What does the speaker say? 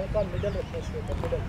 Hakan medal etmesi. Medal.